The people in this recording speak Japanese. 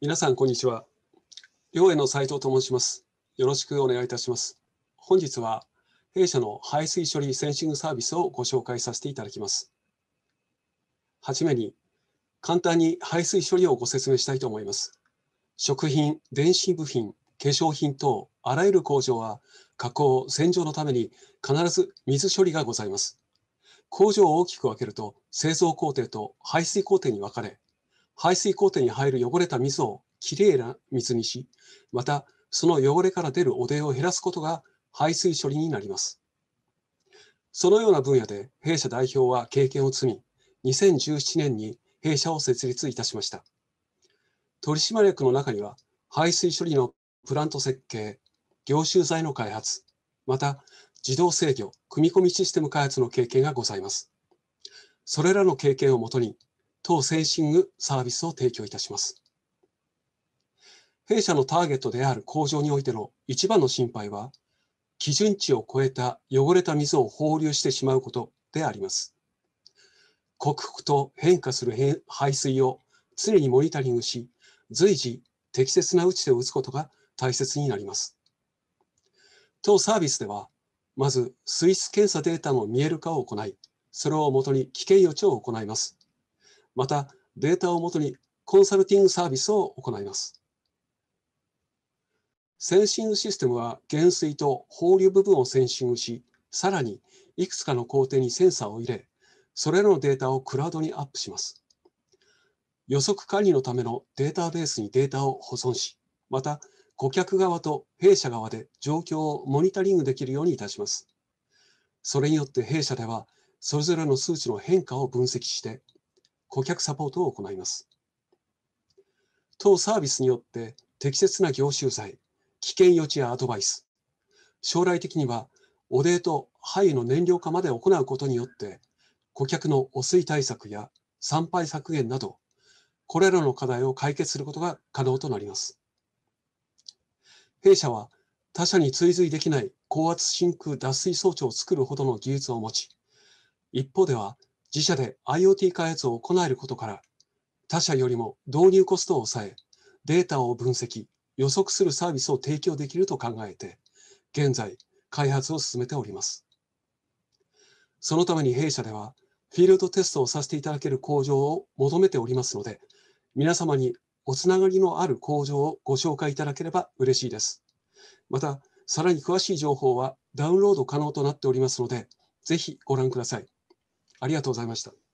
皆さん、こんにちは。両への斉藤と申します。よろしくお願いいたします。本日は、弊社の排水処理センシングサービスをご紹介させていただきます。はじめに、簡単に排水処理をご説明したいと思います。食品、電子部品、化粧品等、あらゆる工場は、加工、洗浄のために必ず水処理がございます。工場を大きく分けると、製造工程と排水工程に分かれ、排水工程に入る汚れた水をきれいな水にし、またその汚れから出る汚泥を減らすことが排水処理になります。そのような分野で弊社代表は経験を積み、2017年に弊社を設立いたしました。取締役の中には、排水処理のプラント設計、凝集材の開発、また自動制御、組み込みシステム開発の経験がございます。それらの経験をもとに、当センシングサービスを提供いたします。弊社のターゲットである工場においての一番の心配は、基準値を超えた汚れた水を放流してしまうことであります。刻々と変化する排水を常にモニタリングし、随時適切な打ち手を打つことが大切になります。当サービスでは、まず水質検査データの見える化を行い、それをもとに危険予知を行います。また、データをもとにコンサルティングサービスを行います。センシングシステムは減水と放流部分をセンシングし、さらにいくつかの工程にセンサーを入れ、それらのデータをクラウドにアップします。予測管理のためのデータベースにデータを保存し、また顧客側と弊社側で状況をモニタリングできるようにいたします。それによって弊社ではそれぞれの数値の変化を分析して顧客サポートを行います。当サービスによって適切な業種材、危険予知やアドバイス、将来的には汚泥と廃の燃料化まで行うことによって、顧客の汚水対策や参拝削減など、これらの課題を解決することが可能となります。弊社は他社に追随できない高圧真空脱水装置を作るほどの技術を持ち、一方では自社で IoT 開発を行えることから、他社よりも導入コストを抑え、データを分析、予測するサービスを提供できると考えて、現在、開発を進めております。そのために弊社では、フィールドテストをさせていただける工場を求めておりますので、皆様におつながりのある工場をご紹介いただければ嬉しいです。また、さらに詳しい情報はダウンロード可能となっておりますので、ぜひご覧ください。ありがとうございました。